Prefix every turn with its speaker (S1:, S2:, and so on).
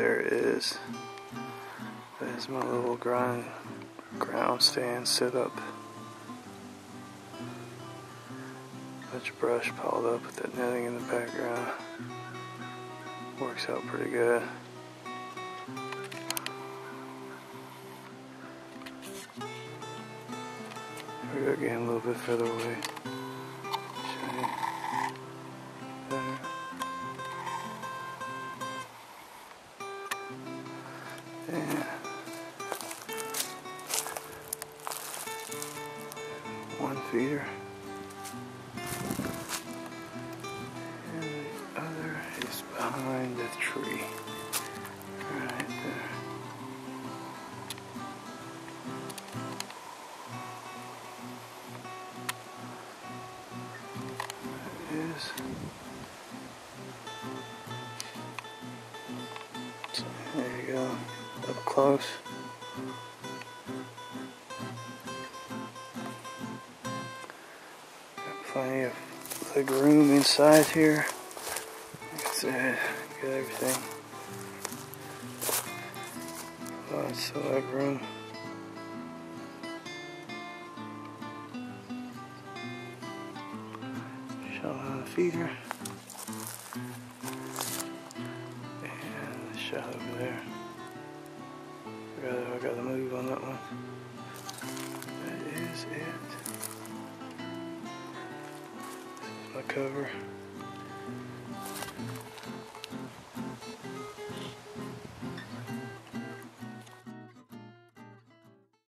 S1: is. There's my little grind ground stand set up. Bunch of brush piled up with that netting in the background. Works out pretty good. We go again a little bit further away. One feeder. And the other is behind the tree. Right there. That is. So there you go. Up close. Got plenty of leg room inside here. Like I said, got everything. Lots of leg room. Shell on the feeder. And the shell over there. I got, I got to move on that one. That is it. This is my cover.